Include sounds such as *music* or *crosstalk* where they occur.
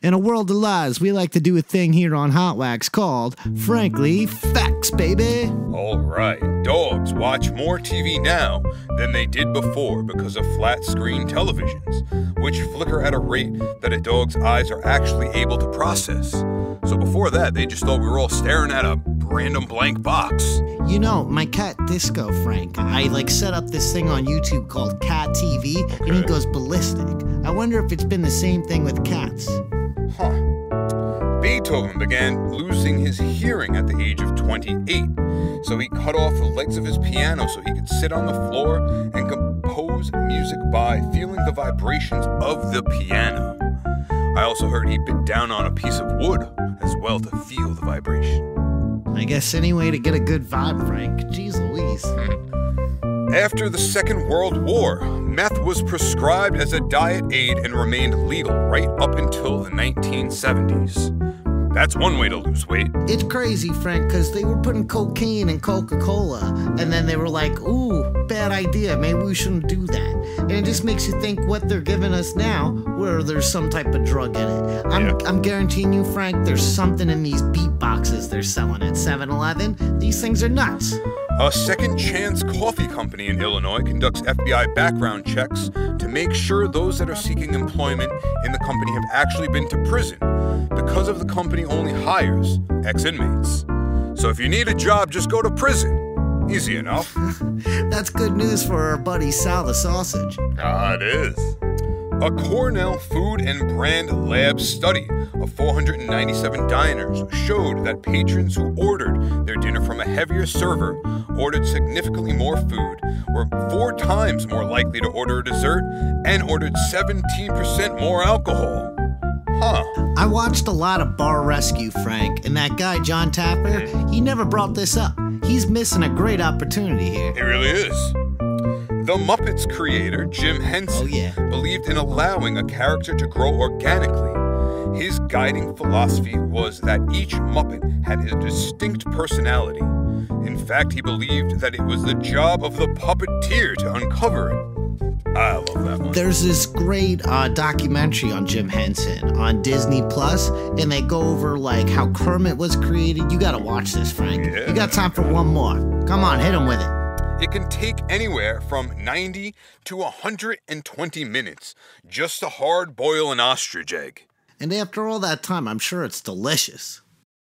In a world of lies, we like to do a thing here on Hot Wax called, frankly, facts, baby. All right, dogs watch more TV now than they did before because of flat screen televisions, which flicker at a rate that a dog's eyes are actually able to process. So before that, they just thought we were all staring at a random blank box. You know, my cat Disco, Frank, I like set up this thing on YouTube called Cat TV, and he goes ballistic. I wonder if it's been the same thing with cats. Huh. Beethoven began losing his hearing at the age of 28, so he cut off the legs of his piano so he could sit on the floor and compose music by feeling the vibrations of the piano. I also heard he bit down on a piece of wood as well to feel the vibration. I guess any way to get a good vibe, Frank. Jeez Louise. After the Second World War, was prescribed as a diet aid and remained legal right up until the 1970s. That's one way to lose weight. It's crazy, Frank, because they were putting cocaine in Coca Cola, and then they were like, ooh, bad idea, maybe we shouldn't do that. And it just makes you think what they're giving us now, where there's some type of drug in it. I'm, Yeah. I'm guaranteeing you, Frank, there's something in these beat boxes they're selling at 7 Eleven. These things are nuts. A Second Chance Coffee Company in Illinois conducts FBI background checks to make sure those that are seeking employment in the company have actually been to prison because of the company only hires ex inmates. So if you need a job, just go to prison. Easy enough. *laughs* That's good news for our buddy Sal the Sausage. Ah, it is. A Cornell Food and Brand Lab study of 497 diners showed that patrons who ordered their dinner from a heavier server ordered significantly more food, were four times more likely to order a dessert, and ordered 17% more alcohol. Huh. I watched a lot of Bar Rescue, Frank, and that guy, Jon Taffer, hmm. he never brought this up. He's missing a great opportunity here. It really is. The Muppets creator, Jim Henson, Oh, yeah. believed in allowing a character to grow organically. His guiding philosophy was that each Muppet had a distinct personality. In fact, he believed that it was the job of the puppeteer to uncover it. I love that one. There's this great uh, documentary on Jim Henson on Disney Plus, and they go over like how Kermit was created. You gotta watch this, Frank. Yeah. You got time for one more? Come on, hit him with it. It can take anywhere from 90 to 120 minutes just to hard boil an ostrich egg. And after all that time, I'm sure it's delicious.